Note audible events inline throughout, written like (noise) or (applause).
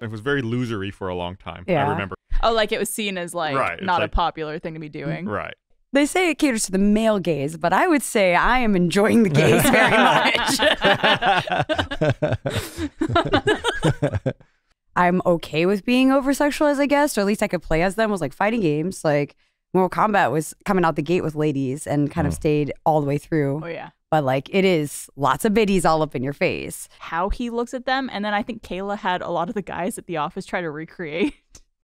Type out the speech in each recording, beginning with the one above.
It was very losery for a long time. Yeah. I remember. Oh, like it was seen as like Right, it's not a popular thing to be doing. Mm, right. They say it caters to the male gaze, but I would say I am enjoying the gaze very much. (laughs) I'm okay with being over sexualized, I guess, or at least I could play as them. Was like fighting games. Like Mortal Kombat was coming out the gate with ladies and kind of mm. stayed all the way through. Oh yeah. But like it is lots of biddies all up in your face. How he looks at them, and then I think Kayla had a lot of the guys at the office try to recreate.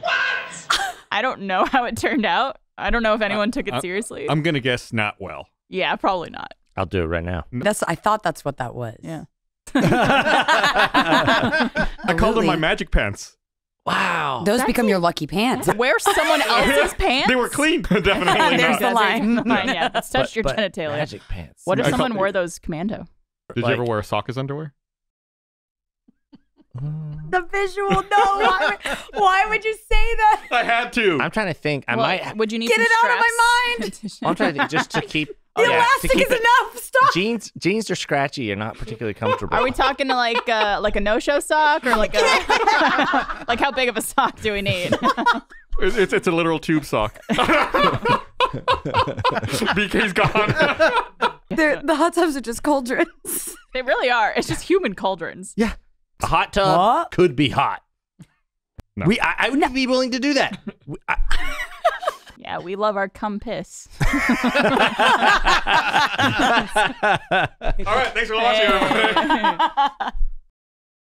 What? (laughs) I don't know how it turned out. I don't know if uh, anyone took it I- seriously. I'm gonna guess not well. yeah, probably not. I'll do it right now. That's I thought that's what that was. Yeah. (laughs) I called them my magic pants. Wow. Those That's become it. your lucky pants. Wear someone (laughs) else's pants. They were clean. (laughs) Definitely There's not. the line. Fine, yeah, it's (laughs) touched your genitalia. Magic pants. What if I someone wore those commando? Did you ever wear a sock as underwear? The visual, no. Why, would- why would you say that? I had to. I'm trying to think. I Well, might. Would you need to. Get some it out of my mind. I'm trying to think just to keep. The yeah, to elastic is it- enough. Stop. (laughs) Jeans, jeans are scratchy and not particularly comfortable. Are we talking to like uh, like a no-show sock or like a (laughs) like how big of a sock do we need? (laughs) It's, it's, it's a literal tube sock. BK's gone. They're, the hot tubs are just cauldrons. they really are. It's just human cauldrons. Yeah. A hot tub What? could be hot. No. We, I, I would be willing to do that. We- I- Yeah, we love our cum piss. (laughs) All right. Thanks for watching. everybody. (laughs)